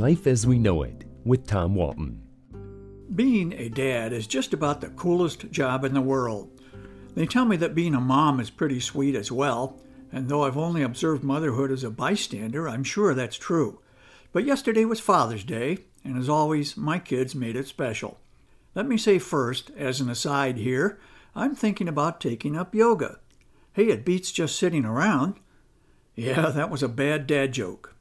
Life as We Know It with Tom Walton. Being a dad is just about the coolest job in the world. They tell me that being a mom is pretty sweet as well, and though I've only observed motherhood as a bystander, I'm sure that's true. But yesterday was Father's Day, and as always, my kids made it special. Let me say first, as an aside here, I'm thinking about taking up yoga. Hey, it beats just sitting around. Yeah, that was a bad dad joke.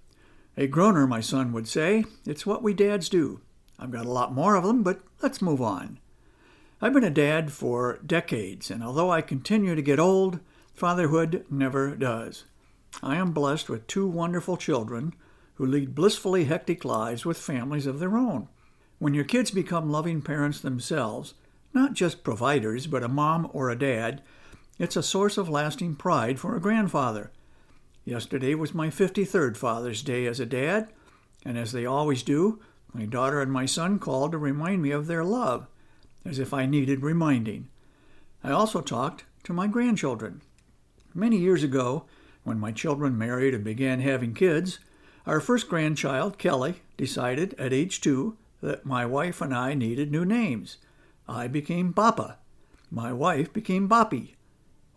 A groaner, my son would say. It's what we dads do. I've got a lot more of them, but let's move on. I've been a dad for decades, and although I continue to get old, fatherhood never does. I am blessed with two wonderful children who lead blissfully hectic lives with families of their own. When your kids become loving parents themselves, not just providers, but a mom or a dad, it's a source of lasting pride for a grandfather. Yesterday was my 53rd Father's Day as a dad, and as they always do, my daughter and my son called to remind me of their love, as if I needed reminding. I also talked to my grandchildren. Many years ago, when my children married and began having kids, our first grandchild, Kelly, decided at age two that my wife and I needed new names. I became Papa. My wife became Boppy.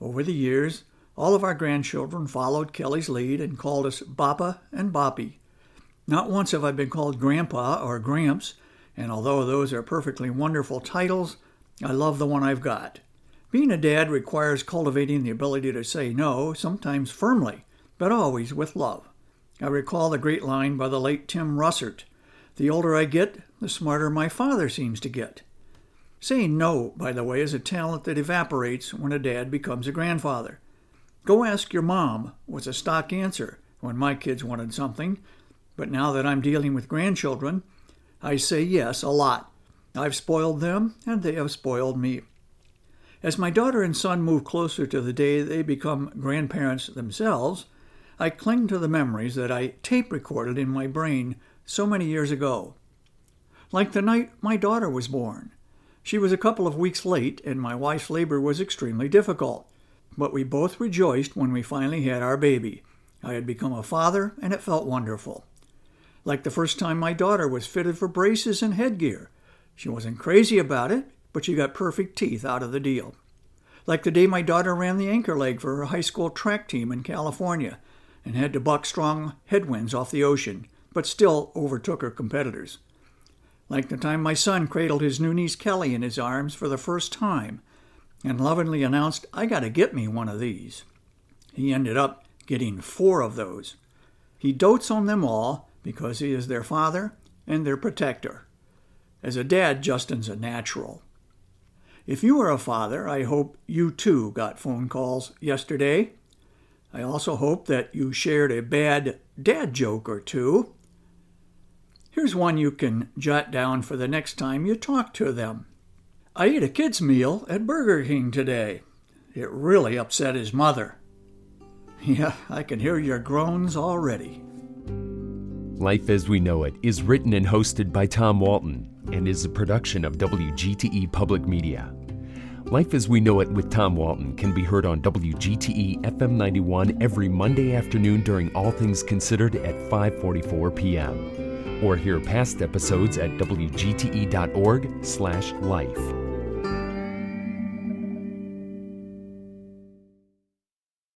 Over the years, all of our grandchildren followed Kelly's lead and called us Bappa and Boppy. Not once have I been called Grandpa or Gramps, and although those are perfectly wonderful titles, I love the one I've got. Being a dad requires cultivating the ability to say no, sometimes firmly, but always with love. I recall the great line by the late Tim Russert The older I get, the smarter my father seems to get. Saying no, by the way, is a talent that evaporates when a dad becomes a grandfather. Go ask your mom was a stock answer when my kids wanted something, but now that I'm dealing with grandchildren, I say yes a lot. I've spoiled them, and they have spoiled me. As my daughter and son move closer to the day they become grandparents themselves, I cling to the memories that I tape recorded in my brain so many years ago. Like the night my daughter was born. She was a couple of weeks late, and my wife's labor was extremely difficult. But we both rejoiced when we finally had our baby. I had become a father, and it felt wonderful. Like the first time my daughter was fitted for braces and headgear. She wasn't crazy about it, but she got perfect teeth out of the deal. Like the day my daughter ran the anchor leg for her high school track team in California and had to buck strong headwinds off the ocean, but still overtook her competitors like the time my son cradled his new niece Kelly in his arms for the first time and lovingly announced, I got to get me one of these. He ended up getting four of those. He dotes on them all because he is their father and their protector. As a dad, Justin's a natural. If you are a father, I hope you too got phone calls yesterday. I also hope that you shared a bad dad joke or two Here's one you can jot down for the next time you talk to them. I ate a kid's meal at Burger King today. It really upset his mother. Yeah, I can hear your groans already. Life as We Know It is written and hosted by Tom Walton and is a production of WGTE Public Media. Life as We Know It with Tom Walton can be heard on WGTE FM 91 every Monday afternoon during All Things Considered at 5:44 p.m or hear past episodes at wgte.org/life.